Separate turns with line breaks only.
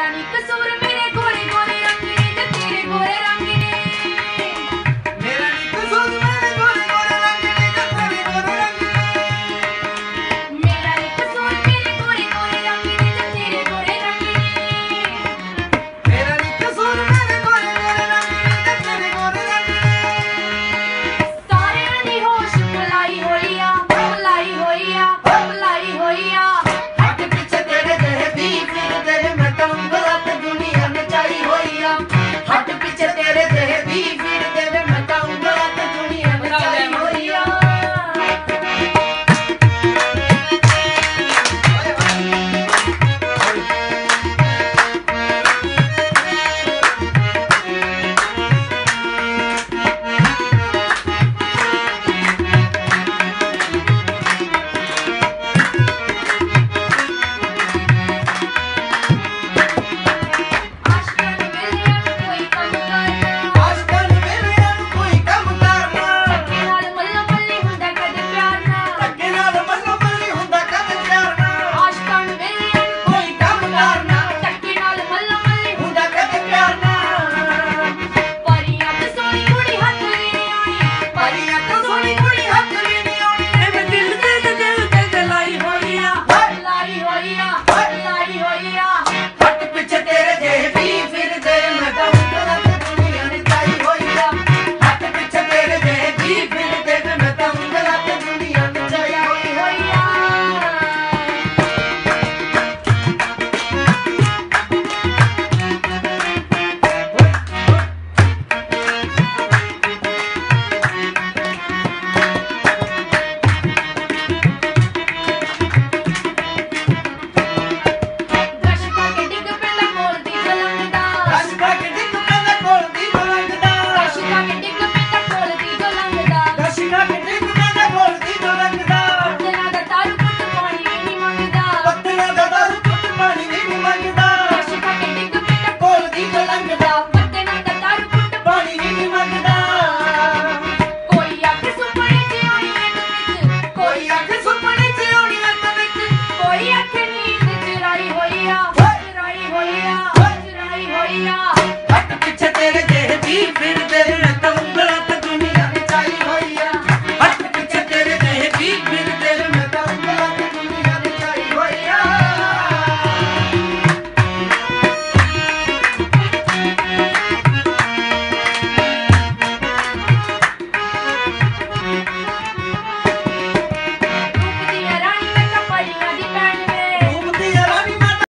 ராணிக்கு சூரமே गैया
हट पीछे तेरे देह भी फिर